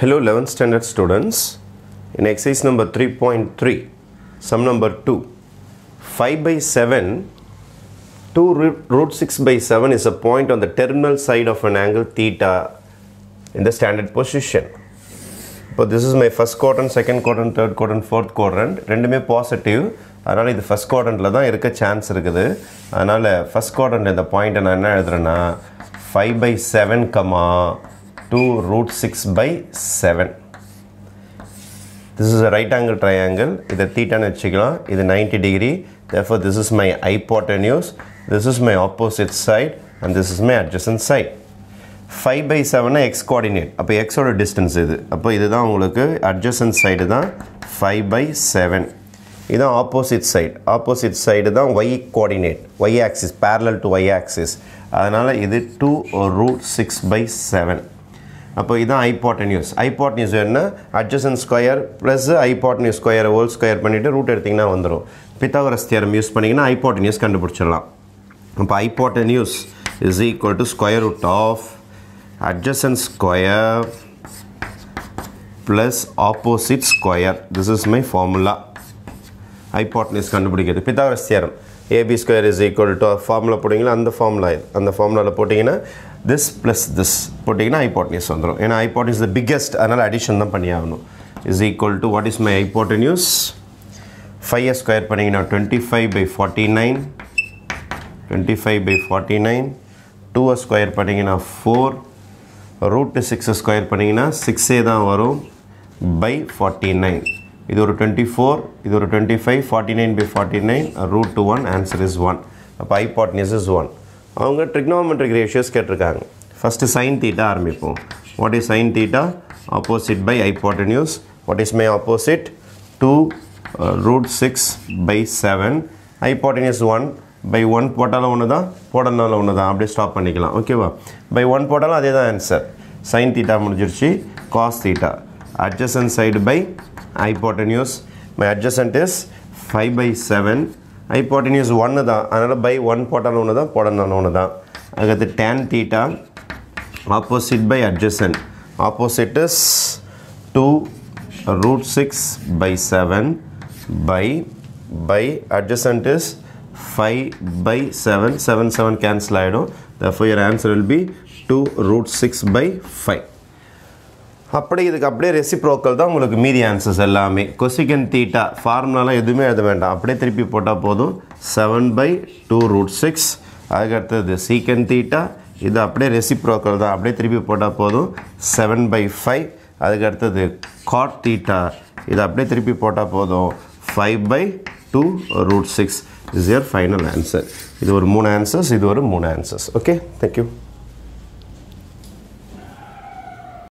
Hello 11th standard students. In exercise number 3.3, sum number 2, 5 by 7, 2 root root 6 by 7 is a point on the terminal side of an angle theta in the standard position. But this is my first quadrant, second quadrant, third quadrant, fourth quadrant ரெண்டுமே positive அதனால் இது first குவாட்ரண்ட்டில் தான் இருக்க chance இருக்குது அதனால் first quadrant இந்த பாயிண்ட்டை நான் என்ன எழுதுறேன்னா five by seven comma two root six by seven this is a right angle triangle. இதை தீட்டான்னு வச்சுக்கலாம். இது 90 degree therefore this is my hypotenuse. This is my opposite side. And this is my adjacent side. Five by Sevana X coordinate அப்போ எக்ஸோட distance இது. அப்போ இதுதான் உங்களுக்கு adjacent சைடு தான் ஃபைவ் பை செவன் இதுதான் ஆப்போசிட் சைடு ஆப்போசிட் சைடு தான் Y coordinate Y axis parallel to Y axis அதனால் இது two root six by seven அப்போ இதுதான் ஐபாட்டன்யூஸ் நியூஸ் என்ன? Adjacent square plus hypotenuse square whole square பண்ணிவிட்டு ரூட் எடுத்திங்கன்னா வந்துடும் பித்தாகரஸ் தியரம் யூஸ் பண்ணிங்கன்னா ஐபாட்டன்யூஸ் கண்டுபிடிச்சிடலாம். அப்போ hypotenuse is equal to square root of adjacent square plus opposite square. This is my formula. Hypotenuse கண்டுபிடிக்கிறது. Pythagoras theorem AB square is equal to formula போட்டிங்கன்னா அந்த formula இது. அந்த ஃபார்முலாவில் போட்டிங்கன்னா திஸ் ப்ளஸ் திஸ் போட்டிங்கன்னா ஐபாட்னியூஸ் வந்துடும் ஏன்னா ஐபாட்னியூஸ் த பிக்கெஸ்ட் அதனால் அடிஷன் தான் பண்ணி ஆகணும் is equal to what is my hypotenuse five square பண்ணிங்கன்னா twenty five by forty nine twenty five by forty nine two டூவை ஸ்கொயர் பண்ணிங்கன்னா ஃபோர் ரூட்டு சிக்ஸை ஸ்கொயர் பண்ணிங்கன்னா சிக்ஸே தான் வரும் பை ஃபார்ட்டி நைன் இது ஒரு டுவெண்ட்டி ஃபோர் இது ஒரு twenty five forty nine by forty nine root to one answer is one அப்போ ஐபாட்னிஸ் இஸ் ஒன் அவங்க ட்ரிக்னோமெட்ரிக் ரேஷியோஸ் கேட்டிருக்காங்க. ஃபஸ்ட்டு சைன் தீட்டா ஆரம்பிப்போம். What is sine theta opposite by hypotenuse what is my opposite two root six by seven hypotenuse one by one போட்டாலும் ஒன்று தான் போடனாலும் ஒன்று தான் அப்படியே ஸ்டாப் பண்ணிக்கலாம். ஓகேவா பை ஒன் போட்டாலும் அதே தான் ஆன்சர் சைன் தீட்டா முடிஞ்சிருச்சு. Cos theta adjacent side by hypotenuse my adjacent is five by seven hypotenuse ஒன்று தான் அதனால் பை ஒன் போட்டாலும் ஒன்று தான் போடனாலும் ஒன்று தான். அதுக்கடுத்து tan theta opposite by adjacent opposite is two root six by seven by by adjacent is 5 by 7 7 7 cancel ஆகிடும் therefore your answer will be 2 root 6 by 5 அப்படி இதுக்கு அப்படியே ரெசிப்ரோக்கல் தான் உங்களுக்கு மீதி ஆன்சர்ஸ் எல்லாமே. கொசிகன் தீட்டா ஃபார்முலாலாம் எதுவுமே எழுத வேண்டாம். அப்படியே திருப்பி போட்டால் போதும். Seven by two root six அதுக்கடுத்தது சீக்கன் தீட்டா இது அப்படியே ரெசிப்ரோக்கல் தான். அப்படியே திருப்பி போட்டால் போதும். செவன் பை ஃபைவ் அதுக்கடுத்தது காட் தீட்டா இது அப்படியே திருப்பி போட்டால் போதும். Five by two root six is your final answer இது ஒரு மூணு ஆன்சர்ஸ் இது ஒரு மூணு ஆன்சர்ஸ் ஓகே தேங்க்யூ